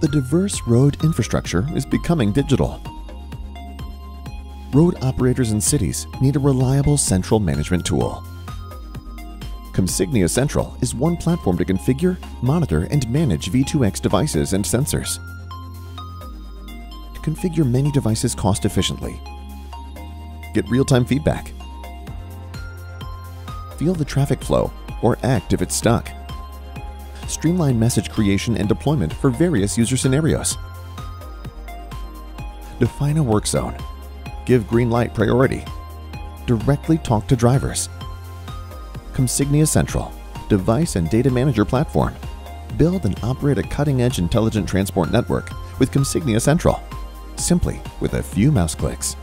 The diverse road infrastructure is becoming digital. Road operators and cities need a reliable central management tool. Commsignia Central is one platform to configure, monitor, and manage V2X devices and sensors. Configure many devices cost efficiently. Get real-time feedback. Feel the traffic flow or act if it's stuck. Streamline message creation and deployment for various user scenarios. Define a work zone. Give green light priority. Directly talk to drivers. Commsignia Central, device and data manager platform. Build and operate a cutting-edge intelligent transport network with Commsignia Central, simply with a few mouse clicks.